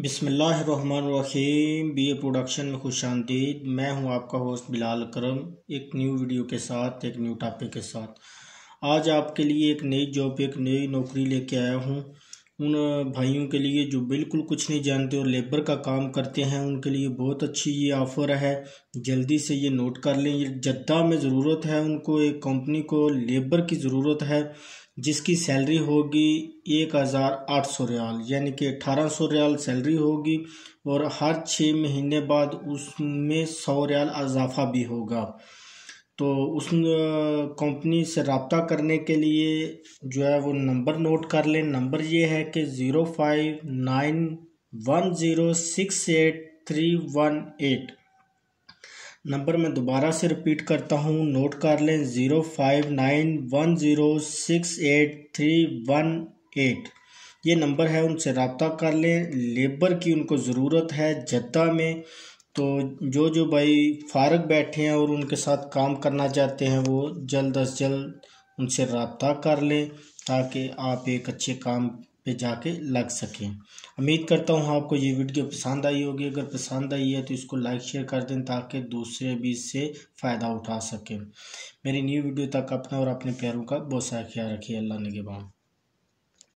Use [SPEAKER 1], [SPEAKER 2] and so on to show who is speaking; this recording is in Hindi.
[SPEAKER 1] बिसमीम बी ए प्रोडक्शन में खुश आमदीद। मैं हूँ आपका होस्ट बिलाल करम, एक न्यू वीडियो के साथ, एक न्यू टॉपिक के साथ। आज आपके लिए एक नई जॉब, एक नई नौकरी लेके आया हूँ। उन भाइयों के लिए जो बिल्कुल कुछ नहीं जानते और लेबर का काम करते हैं, उनके लिए बहुत अच्छी ये ऑफ़र है। जल्दी से ये नोट कर लें। ये जद्दा में ज़रूरत है उनको, एक कंपनी को लेबर की ज़रूरत है, जिसकी सैलरी होगी एक हज़ार आठ सौ रियाल, यानी कि अठारह सौ रियाल सैलरी होगी और हर छः महीने बाद उसमें सौ रियाल इजाफा भी होगा। तो उस कंपनी से रबता करने के लिए जो है वो नंबर नोट कर लें। नंबर ये है कि zero five nine one zero six eight three one eight number मैं दोबारा से रिपीट करता हूँ। नोट कर लें zero five nine one zero six eight three one eight ये नंबर है, उनसे रबता कर लें। लेबर की उनको ज़रूरत है। जद्दा में तो जो जो भाई फारग बैठे हैं और उनके साथ काम करना चाहते हैं, वो जल्द अज जल्द उनसे रबता कर लें ताकि आप एक अच्छे काम पे जाके लग सकें। उम्मीद करता हूँ आपको ये वीडियो पसंद आई होगी। अगर पसंद आई है तो इसको लाइक, शेयर कर दें ताकि दूसरे भी इससे फ़ायदा उठा सकें। मेरी न्यू वीडियो तक अपना और अपने प्यारों का बहुत सारा ख्याल रखिए। अल्लाह ने के